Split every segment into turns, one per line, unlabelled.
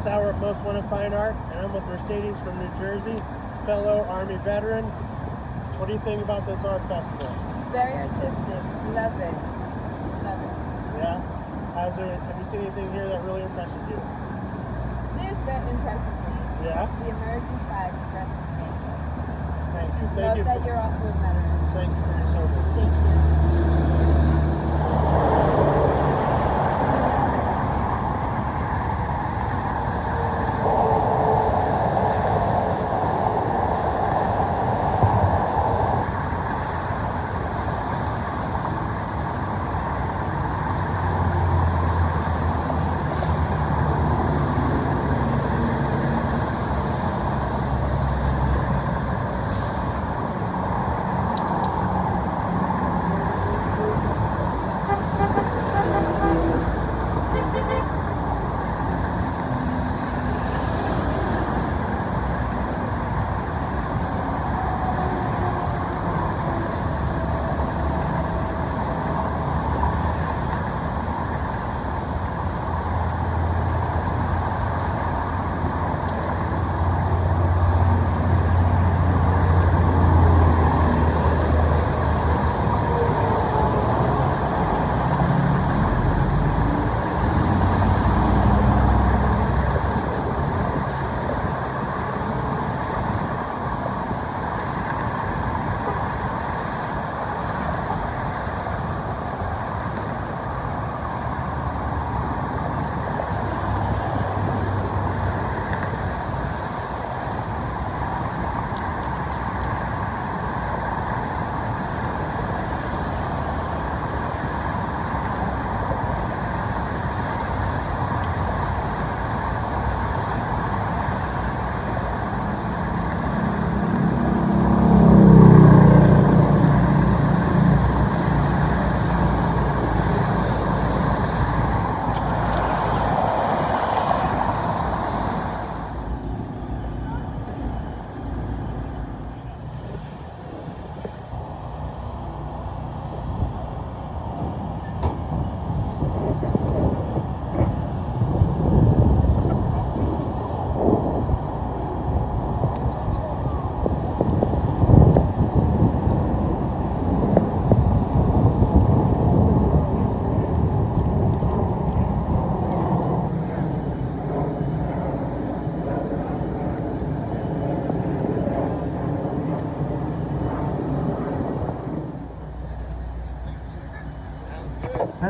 Jason Sauer of Most Wanted Fine Art, and I'm with Mercedes from New Jersey, fellow Army veteran. What do you think about this art festival?
Very artistic. Love it. Love it.
Yeah? Has there, have you seen anything here that really impresses you?
This very impresses me.
Yeah?
The American flag impresses me.
Thank you. Thank
Love
you.
that
For,
you're also a veteran.
thank you for your service.
Thank you.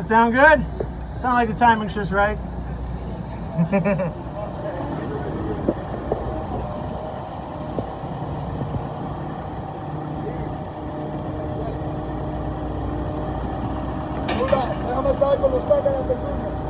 That sound good? Sound like the timing's just right.
La pezuña.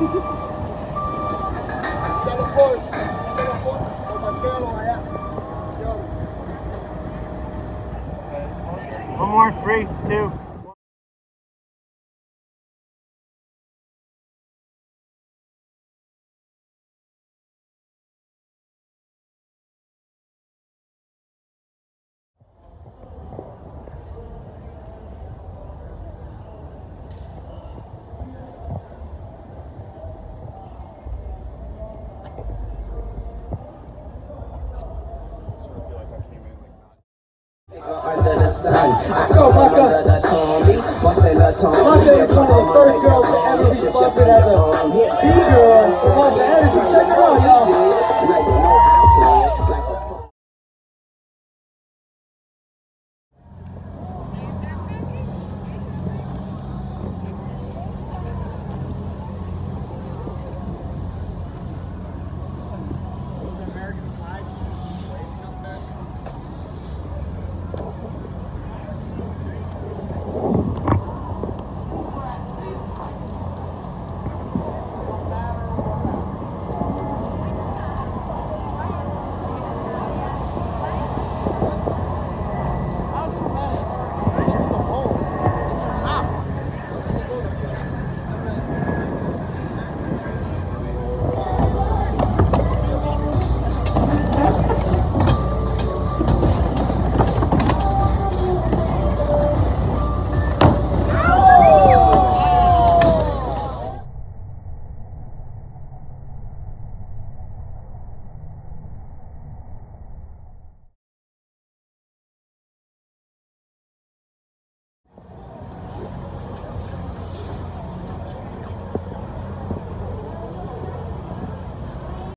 Ha ha ha. I go.
Maka is one of the first girls to ever be sponsored as a B-girl